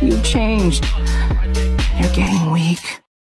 You've changed. You're getting weak.